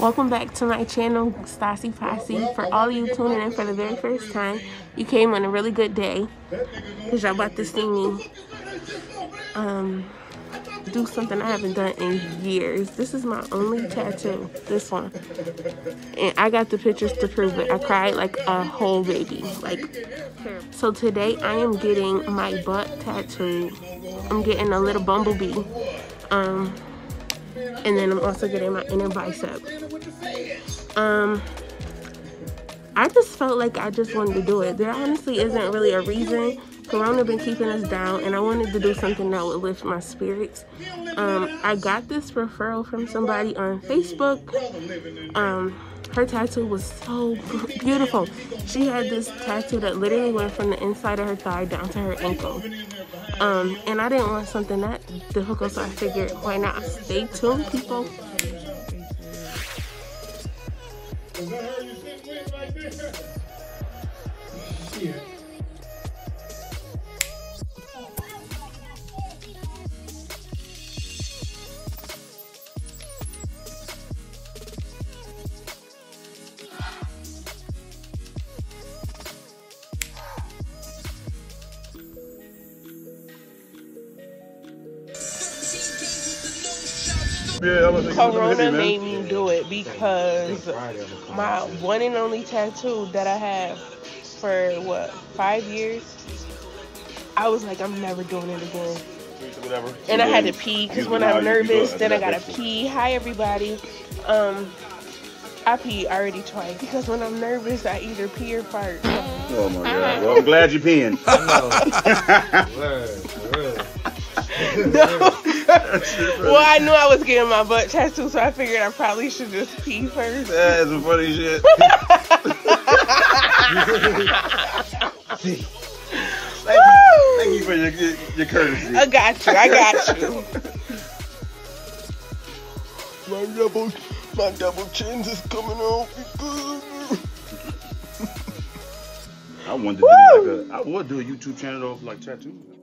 Welcome back to my channel, Staci Posse. For all of you tuning in for the very first time, you came on a really good day because y'all about to see me um, do something I haven't done in years. This is my only tattoo, this one. And I got the pictures to prove it. I cried like a whole baby. Like, so today I am getting my butt tattooed. I'm getting a little bumblebee. Um, and then I'm also getting my inner bicep. Um, I just felt like I just wanted to do it. There honestly isn't really a reason. Corona been keeping us down, and I wanted to do something that would lift my spirits. Um, I got this referral from somebody on Facebook. Um, her tattoo was so beautiful. She had this tattoo that literally went from the inside of her thigh down to her ankle. Um, and I didn't want something that difficult, so I figured, why not? Stay tuned, people. Yeah. Corona made me do it because my one and only tattoo that I have for what five years, I was like, I'm never doing it again. Whatever. And I had to pee because when I'm nervous, then I gotta pee. Hi everybody. Um, I pee already twice because when I'm nervous, I either pee or fart. Oh my god. Well, I'm glad you're peeing. no. well, I knew I was getting my butt tattooed, so I figured I probably should just pee first. That's some funny shit. thank, you, thank you for your, your, your courtesy. I got you. I got you. my double, my double chins is coming off. I wanted to do like a, I would do a YouTube channel of like tattoos.